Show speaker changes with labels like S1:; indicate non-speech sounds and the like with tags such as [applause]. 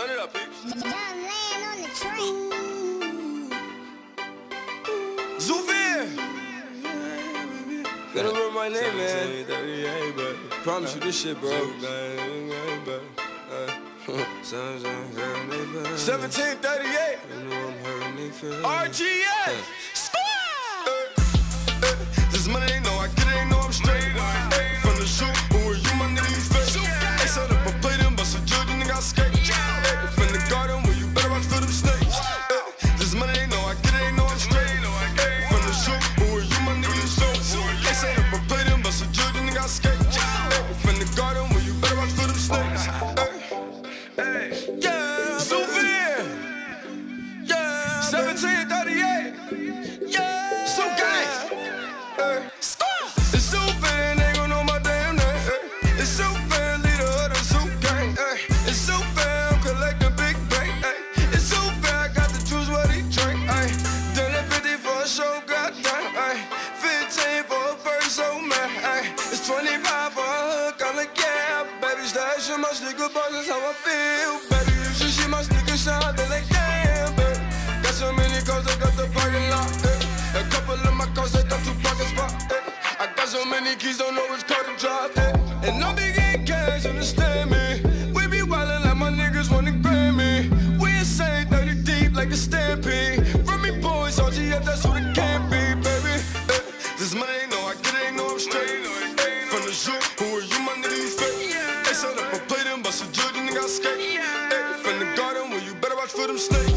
S1: turn it up, peeps.
S2: Young land on the train.
S1: Zoovier! Gotta remember my name, man. Promise you this shit, bro. 1738. [laughs] RGF. Better watch for them snakes. Ay, Yeah, souvenir. Yeah, 1738. Yeah, Zoo Gang. Hey. It's so they gon' know my damn name. It's so leader of the zoo gang. It's so bad, big bank. It's so got the juice what he drink. Hey. Done it 50 for a show, goddamn. Hey. 15 for a verse, oh, man. Hey. It's 25 Baby, stash in my sneaker box, that's how I feel. Baby, you should see my sneaker shine, they like, damn, baby. Got so many cars, I got the parking lot. Hey. A couple of my cars, they got two pockets spot. Hey. Eh. I got so many keys, don't know which car to drive. Hey. And I'm big cash, understand me. We be wildin' like my niggas wanna Grammy. We insane, 30 deep like a stampede. From Remy Boyz, RGF, that's what it can be, baby. Hey. This money no, I get it, no, I'm straight. From the shoot, nigga, I skate. Hey. From the garden, where you better watch for them snakes.